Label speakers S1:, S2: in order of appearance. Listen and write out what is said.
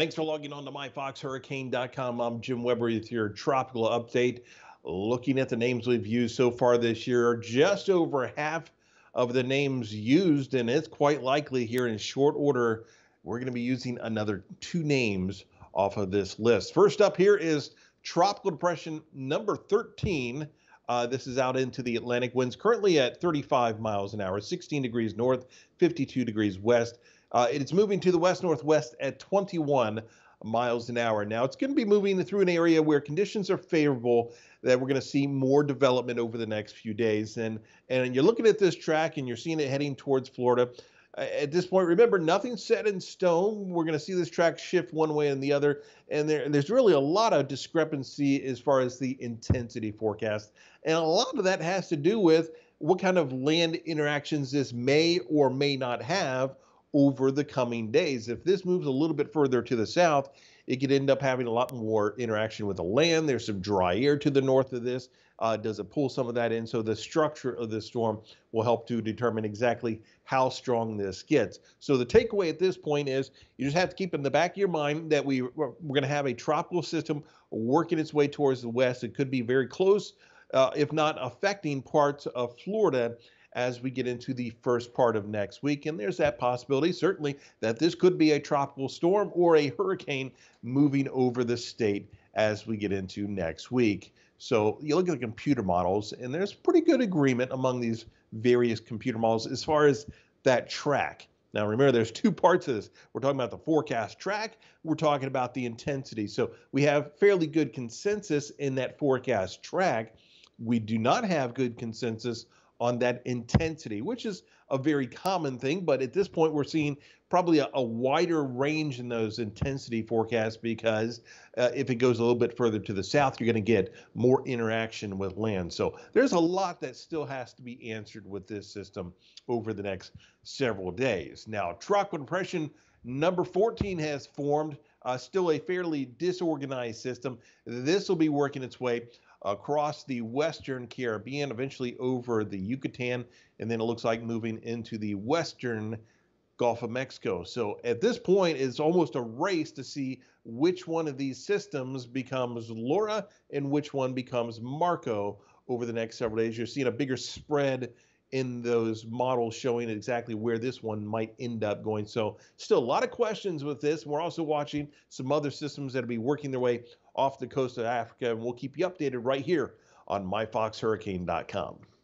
S1: Thanks for logging on to myfoxhurricane.com. I'm Jim Weber with your tropical update. Looking at the names we've used so far this year, just over half of the names used, and it's quite likely here in short order, we're going to be using another two names off of this list. First up here is Tropical Depression number 13. Uh, this is out into the Atlantic winds, currently at 35 miles an hour, 16 degrees north, 52 degrees west. Uh, it's moving to the west northwest at 21 miles an hour. Now it's going to be moving through an area where conditions are favorable that we're going to see more development over the next few days. And and you're looking at this track and you're seeing it heading towards Florida. At this point, remember nothing's set in stone. We're going to see this track shift one way and the other, and there, there's really a lot of discrepancy as far as the intensity forecast, and a lot of that has to do with what kind of land interactions this may or may not have over the coming days. If this moves a little bit further to the south, it could end up having a lot more interaction with the land. There's some dry air to the north of this. Uh, does it pull some of that in? So the structure of the storm will help to determine exactly how strong this gets. So the takeaway at this point is you just have to keep in the back of your mind that we we're, going to have a tropical system working its way towards the west. It could be very close, uh, if not affecting parts of Florida as we get into the first part of next week. And there's that possibility, certainly, that this could be a tropical storm or a hurricane moving over the state as we get into next week. So you look at the computer models, and there's pretty good agreement among these various computer models as far as that track. Now, remember, there's two parts of this. We're talking about the forecast track, we're talking about the intensity. So we have fairly good consensus in that forecast track. We do not have good consensus on that intensity, which is a very common thing. But at this point, we're seeing probably a, a wider range in those intensity forecasts because uh, if it goes a little bit further to the south, you're going to get more interaction with land. So there's a lot that still has to be answered with this system over the next several days. Now, tropical depression number 14 has formed. Uh, still a fairly disorganized system. This will be working its way across the western Caribbean, eventually over the Yucatan, and then it looks like moving into the western Gulf of Mexico. So at this point, it's almost a race to see which one of these systems becomes Laura and which one becomes Marco over the next several days. You're seeing a bigger spread in those models showing exactly where this one might end up going. So still a lot of questions with this. We're also watching some other systems that'll be working their way off the coast of Africa, and we'll keep you updated right here on myfoxhurricane.com.